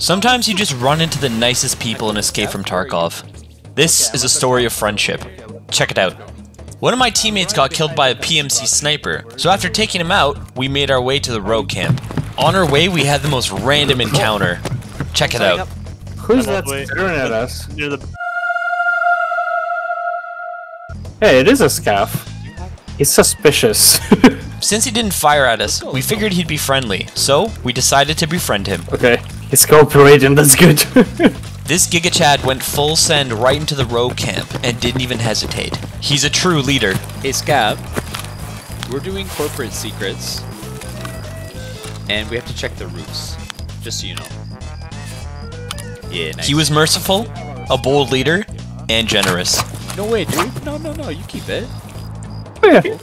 Sometimes you just run into the nicest people and Escape from Tarkov. This is a story of friendship. Check it out. One of my teammates got killed by a PMC sniper, so after taking him out, we made our way to the rogue camp. On our way, we had the most random encounter. Check it out. Who's that all the way- staring at us? Hey, it is a Scav. He's suspicious. Since he didn't fire at us, we figured he'd be friendly, so we decided to befriend him. okay, he's cooperating, that's good. This Giga Chad went full send right into the rogue camp and didn't even hesitate. He's a true leader. Hey Scav, we're doing corporate secrets, and we have to check the roofs, just so you know. Yeah, nice. He was merciful, a bold leader, and generous. No way, dude. No, no, no. You keep it. Oh, yeah.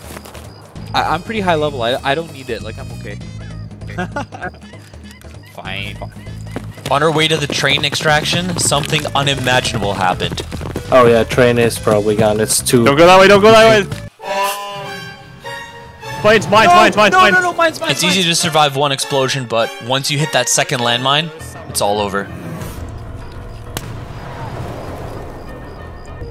I, I'm pretty high level. I, I don't need it. Like I'm okay. Fine. On our way to the train extraction, something unimaginable happened. Oh yeah, train is probably gone. It's too. Don't go that way, don't go that way! Mine's, mine's, mine's, mine's, no, mine's. no, no, mine's, mine's. It's easy to survive one explosion, but once you hit that second landmine, it's all over.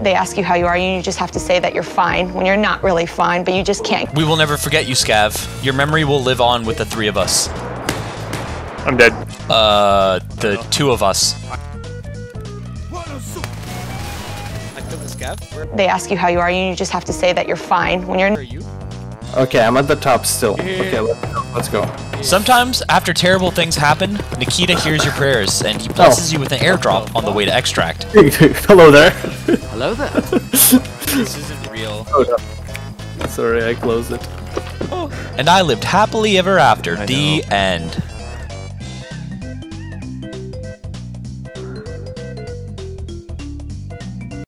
They ask you how you are, and you just have to say that you're fine when you're not really fine, but you just can't. We will never forget you, Scav. Your memory will live on with the three of us. I'm dead. Uh, the two of us. I killed the Scav. Where, They ask you how you are, and you just have to say that you're fine when you're where you? Okay, I'm at the top still. Okay, let's go. Let's go. Sometimes, after terrible things happen, Nikita hears your prayers and he blesses you with an airdrop on the way to extract. Hello there. Hello there. this isn't real. Oh, no. Sorry, I closed it. And I lived happily ever after. The end.